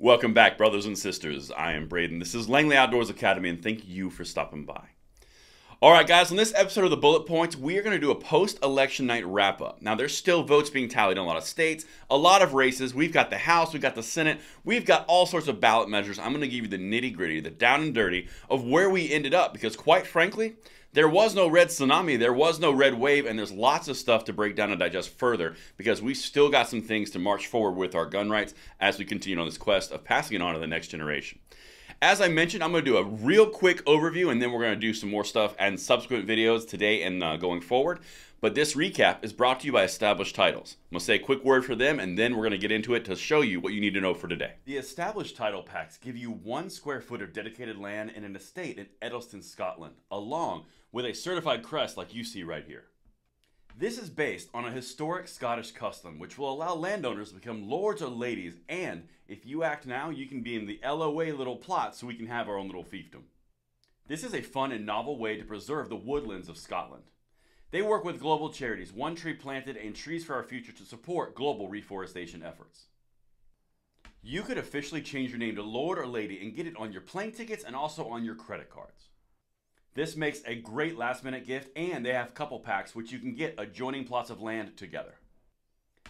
Welcome back, brothers and sisters. I am Braden. This is Langley Outdoors Academy, and thank you for stopping by. All right, guys, on this episode of the Bullet Points, we are going to do a post election night wrap up. Now, there's still votes being tallied in a lot of states, a lot of races. We've got the House, we've got the Senate, we've got all sorts of ballot measures. I'm going to give you the nitty gritty, the down and dirty of where we ended up because, quite frankly, there was no red tsunami, there was no red wave, and there's lots of stuff to break down and digest further because we still got some things to march forward with our gun rights as we continue on this quest of passing it on to the next generation. As I mentioned, I'm going to do a real quick overview and then we're going to do some more stuff and subsequent videos today and uh, going forward. But this recap is brought to you by Established Titles. I'm going to say a quick word for them and then we're going to get into it to show you what you need to know for today. The Established Title Packs give you one square foot of dedicated land in an estate in Edelston, Scotland, along with a certified crest like you see right here. This is based on a historic Scottish custom which will allow landowners to become lords or ladies and if you act now you can be in the LOA little plot so we can have our own little fiefdom. This is a fun and novel way to preserve the woodlands of Scotland. They work with global charities, One Tree Planted and Trees for Our Future to support global reforestation efforts. You could officially change your name to Lord or Lady and get it on your plane tickets and also on your credit cards. This makes a great last minute gift and they have couple packs which you can get adjoining plots of land together.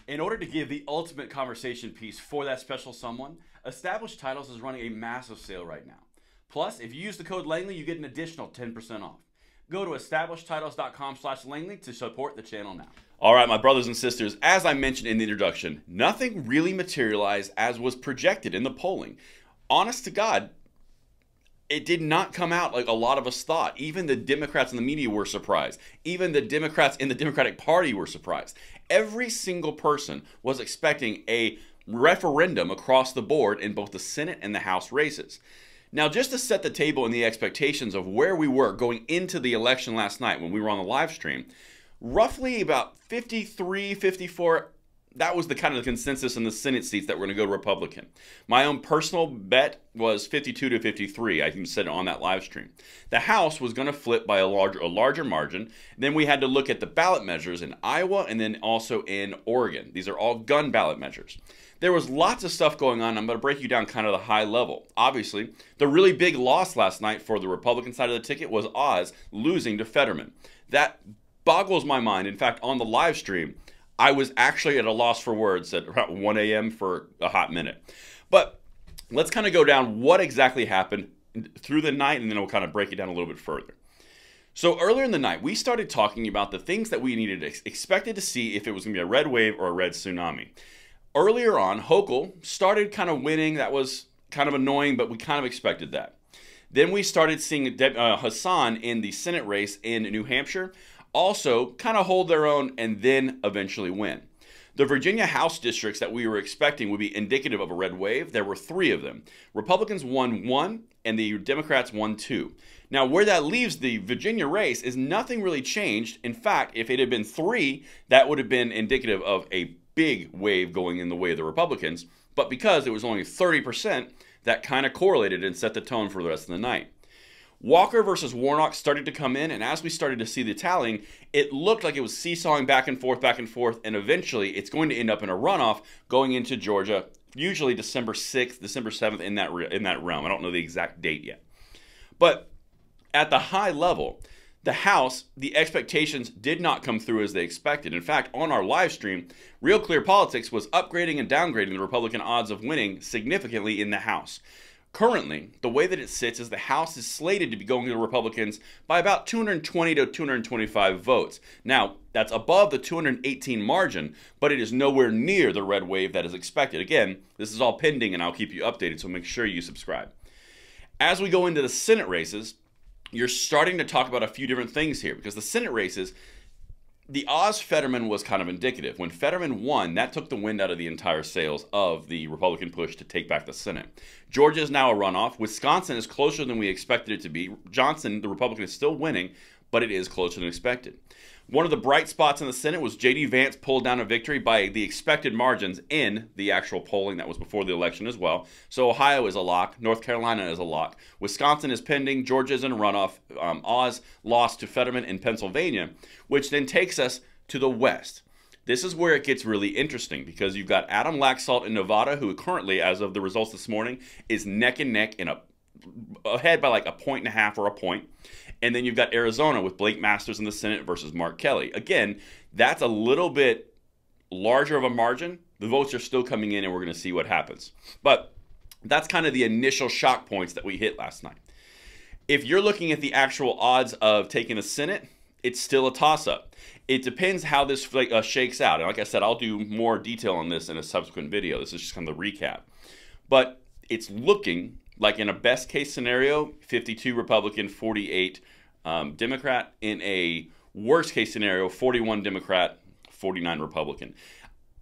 In order to give the ultimate conversation piece for that special someone, Established Titles is running a massive sale right now. Plus, if you use the code Langley, you get an additional 10% off. Go to establishedtitles.com slash Langley to support the channel now. All right, my brothers and sisters, as I mentioned in the introduction, nothing really materialized as was projected in the polling. Honest to God, it did not come out like a lot of us thought. Even the Democrats in the media were surprised. Even the Democrats in the Democratic Party were surprised. Every single person was expecting a referendum across the board in both the Senate and the House races. Now, just to set the table and the expectations of where we were going into the election last night when we were on the live stream, roughly about 53, 54 that was the kind of consensus in the Senate seats that were going to go Republican. My own personal bet was 52 to 53. I even said it on that live stream. The House was going to flip by a larger, a larger margin. Then we had to look at the ballot measures in Iowa and then also in Oregon. These are all gun ballot measures. There was lots of stuff going on. I'm going to break you down kind of the high level. Obviously, the really big loss last night for the Republican side of the ticket was Oz losing to Fetterman. That boggles my mind. In fact, on the live stream, I was actually at a loss for words at about 1 a.m. for a hot minute. But let's kind of go down what exactly happened through the night and then we'll kind of break it down a little bit further. So earlier in the night, we started talking about the things that we needed expected to see if it was going to be a red wave or a red tsunami. Earlier on, Hochul started kind of winning. That was kind of annoying, but we kind of expected that. Then we started seeing uh, Hassan in the Senate race in New Hampshire also kind of hold their own and then eventually win. The Virginia House districts that we were expecting would be indicative of a red wave. There were three of them. Republicans won one, and the Democrats won two. Now, where that leaves the Virginia race is nothing really changed. In fact, if it had been three, that would have been indicative of a big wave going in the way of the Republicans. But because it was only 30%, that kind of correlated and set the tone for the rest of the night. Walker versus Warnock started to come in, and as we started to see the tallying, it looked like it was seesawing back and forth, back and forth, and eventually it's going to end up in a runoff going into Georgia, usually December 6th, December 7th, in that, in that realm. I don't know the exact date yet. But at the high level, the House, the expectations did not come through as they expected. In fact, on our live stream, Real Clear Politics was upgrading and downgrading the Republican odds of winning significantly in the House. Currently, the way that it sits is the House is slated to be going to the Republicans by about 220 to 225 votes. Now, that's above the 218 margin, but it is nowhere near the red wave that is expected. Again, this is all pending and I'll keep you updated, so make sure you subscribe. As we go into the Senate races, you're starting to talk about a few different things here because the Senate races the Oz Fetterman was kind of indicative. When Fetterman won, that took the wind out of the entire sails of the Republican push to take back the Senate. Georgia is now a runoff. Wisconsin is closer than we expected it to be. Johnson, the Republican, is still winning, but it is closer than expected. One of the bright spots in the Senate was J.D. Vance pulled down a victory by the expected margins in the actual polling that was before the election as well. So Ohio is a lock. North Carolina is a lock. Wisconsin is pending. Georgia is in a runoff. Um, Oz lost to Fetterman in Pennsylvania, which then takes us to the West. This is where it gets really interesting because you've got Adam Laxalt in Nevada, who currently, as of the results this morning, is neck and neck in a ahead by like a point and a half or a point. And then you've got Arizona with Blake Masters in the Senate versus Mark Kelly. Again, that's a little bit larger of a margin. The votes are still coming in, and we're going to see what happens. But that's kind of the initial shock points that we hit last night. If you're looking at the actual odds of taking the Senate, it's still a toss up. It depends how this uh, shakes out. And like I said, I'll do more detail on this in a subsequent video. This is just kind of the recap. But it's looking like in a best case scenario, 52 Republican, 48 um, Democrat. In a worst case scenario, 41 Democrat, 49 Republican.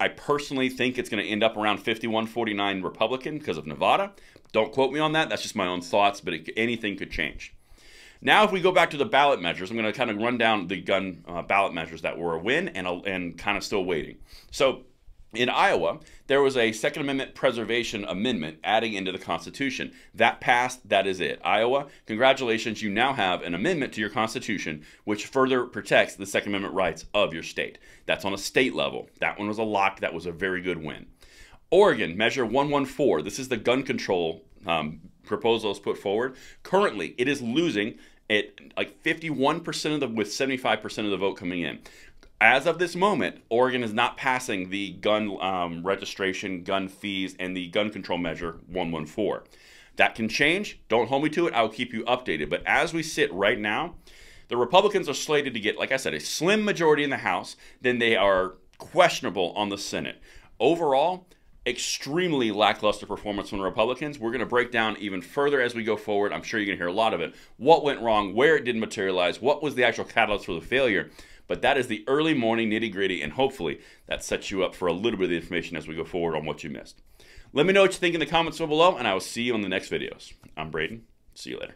I personally think it's going to end up around 51 49 Republican because of Nevada. Don't quote me on that. That's just my own thoughts, but it, anything could change. Now, if we go back to the ballot measures, I'm going to kind of run down the gun uh, ballot measures that were a win and, a, and kind of still waiting. So, in Iowa, there was a Second Amendment preservation amendment adding into the Constitution. That passed, that is it. Iowa, congratulations, you now have an amendment to your Constitution which further protects the Second Amendment rights of your state. That's on a state level. That one was a lock, that was a very good win. Oregon, Measure 114, this is the gun control um, proposals put forward. Currently, it is losing at like 51% of the with 75% of the vote coming in as of this moment, Oregon is not passing the gun um, registration, gun fees, and the gun control measure 114. That can change. Don't hold me to it. I'll keep you updated. But as we sit right now, the Republicans are slated to get, like I said, a slim majority in the House. Then they are questionable on the Senate. Overall, extremely lackluster performance from Republicans. We're going to break down even further as we go forward. I'm sure you're going to hear a lot of it. What went wrong, where it didn't materialize, what was the actual catalyst for the failure. But that is the early morning nitty gritty, and hopefully that sets you up for a little bit of the information as we go forward on what you missed. Let me know what you think in the comments below, and I will see you on the next videos. I'm Braden. See you later.